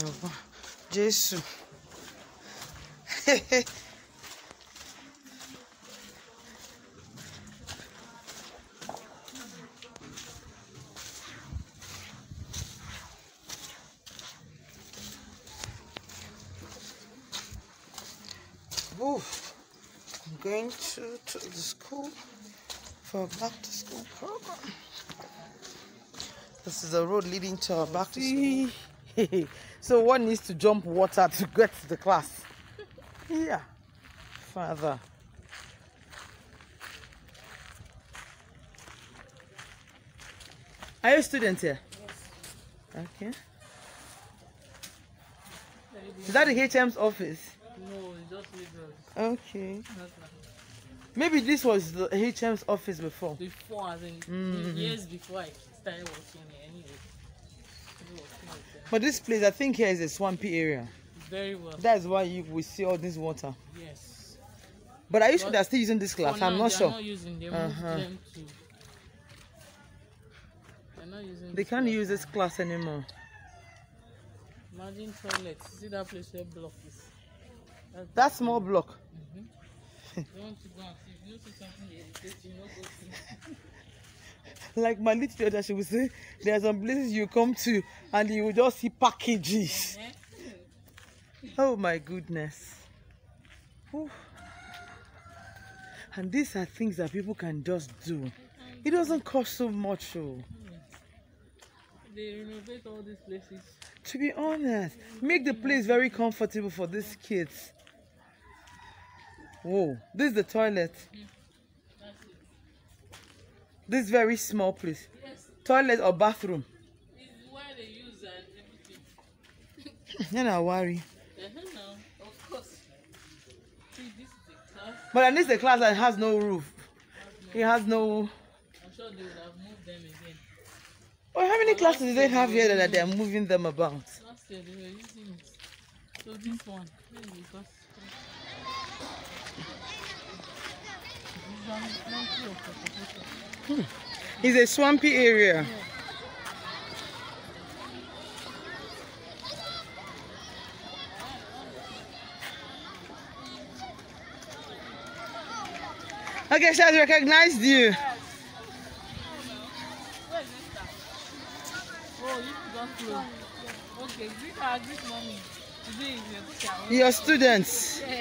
Yọ̀bọ̀ Jésù. I'm going to, to the school for a back to school program. This is the road leading to our back to school. so one needs to jump water to get to the class. Yeah. Father. Are you a student here? Yes. Okay. Is that the HM's office? No, it's just. Okay. Maybe this was the HM's office before. Before, as in Mm. years before I started working here, anyway. I was working with them. But this place, I think here is a swampy area. Very well. That's why you will see all this water. yes. But are you sure they're still using this class? For I'm not they sure. Are not using them. Uh-huh. to. They're not using. They can't use this now. class anymore. Imagine toilets. See that place where block is. That's That small block. You want to go and see. If you something irritates you, you no go see. Like my little daughter, she would say, there are some places you come to and you will just see packages. Oh my goodness. Ooh. And these are things that people can just do. It doesn't cost so much. Oh. Hmm. They renovate all these places. To be honest, make the place very comfortable for these kids. Whoa, this is the toilet. Hmm. That's it. This very small place. Yes, Toilet or bathroom. it's where they use and everything. You're not worry. Uh-huh, of course. See, this is the class. But at least the class that has no roof. It has no. I'm sure they would have moved them again. Well, how many classes do they have here that they're moving them about? Last year they were using it. So this one, this is It's a swampy area. Okay, she has recognized you. Car? Oh, you. Okay, mommy. Today is. Your students. Yes.